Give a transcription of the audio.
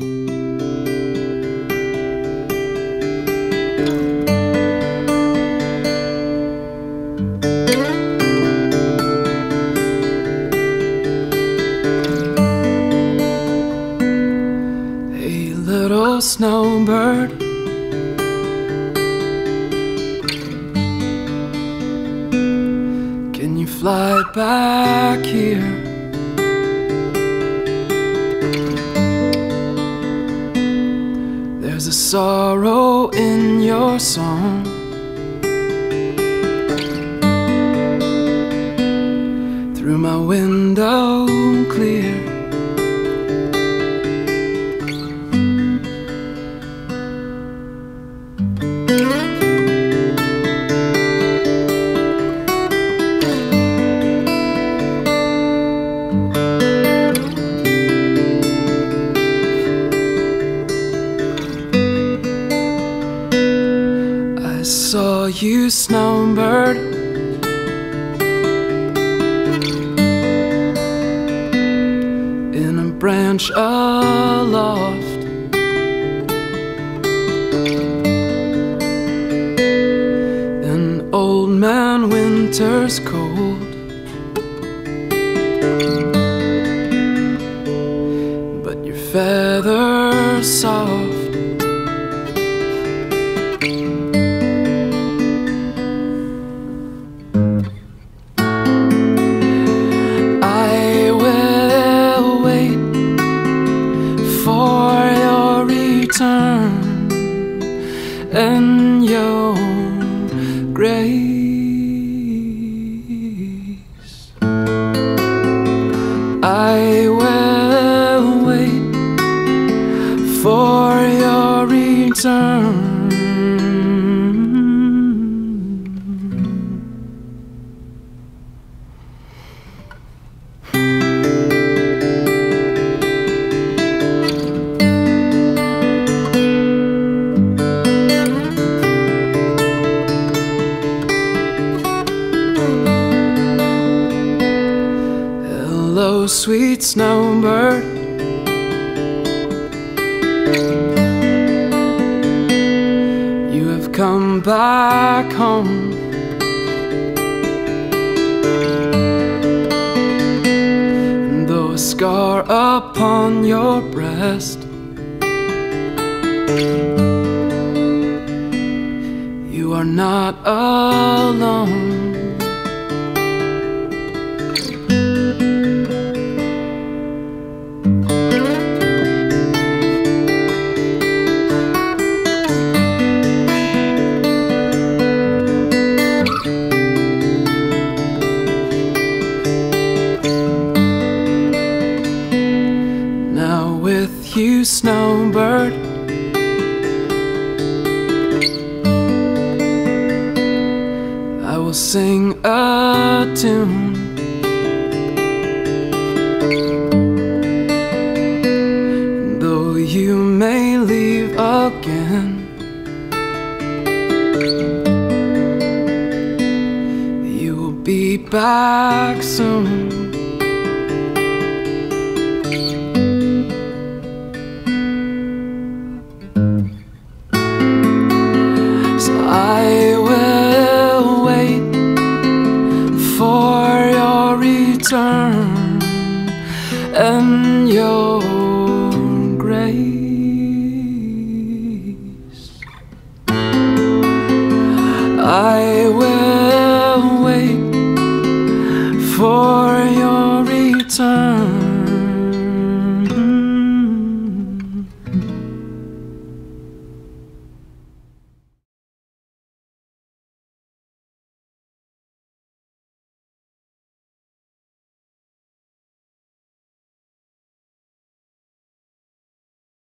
Hey, little snowbird. Can you fly back here? There's a sorrow in your song. Through my window clear. Saw you, snowbird. In a branch aloft. An old man, winter's cold. But your feathers soft. And your grace. I will wait for your return. Sweet snowbird. You have come back home. And though a scar upon your breast, you are not alone. With you, snowbird. I will sing a tune. Though you may leave again, you will be back soon. I will wait for your return and your grace. I will.